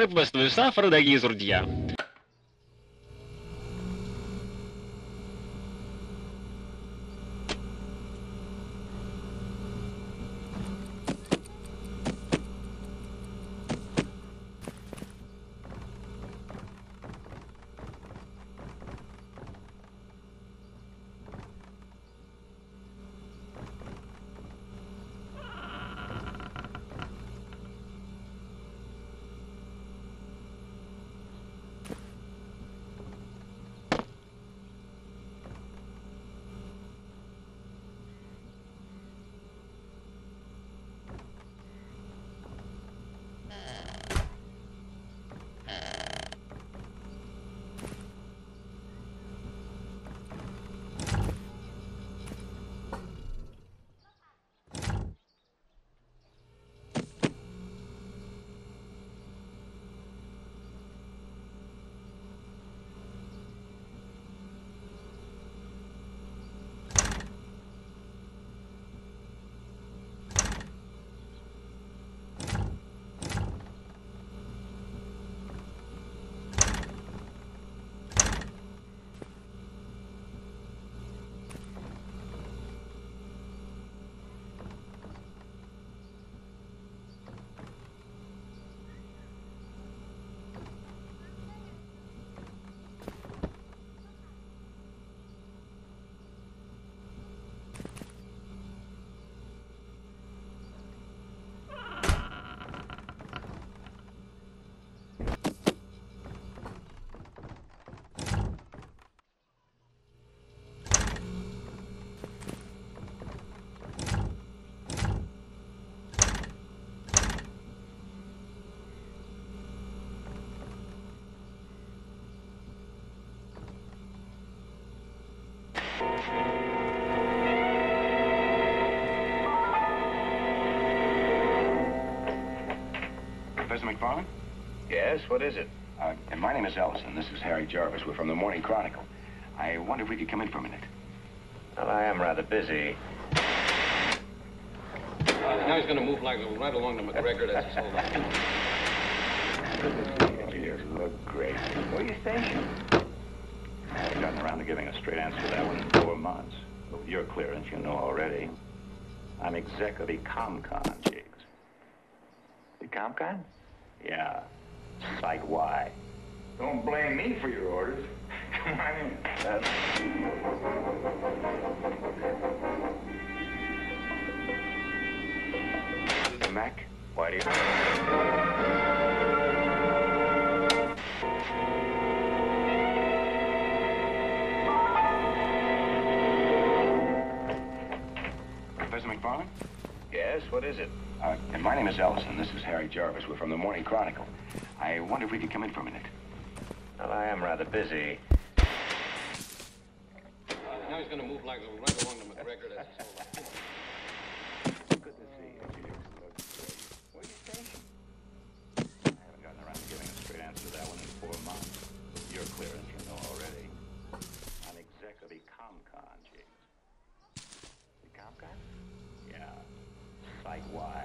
рыб, вестую сафры, дагизурдья. Professor McFarland? Yes, what is it? Uh, and my name is Ellison. This is Harry Jarvis. We're from the Morning Chronicle. I wonder if we could come in for a minute. Well, I am rather busy. Now he's going to move like right along to McGregor. That's his whole life. You look great. What are you saying? Gotten around to giving a straight answer to that one in four months. But with your clearance, you know already. I'm exec of the ComCon, Jiggs. The ComCon? Yeah. Site Y. Don't blame me for your orders. Come on in. Mac? Why do you... Professor Yes, what is it? Uh, and my name is Ellison. This is Harry Jarvis. We're from the Morning Chronicle. I wonder if we could come in for a minute. Well, I am rather busy. Now he's going to move like right along to McGregor. why.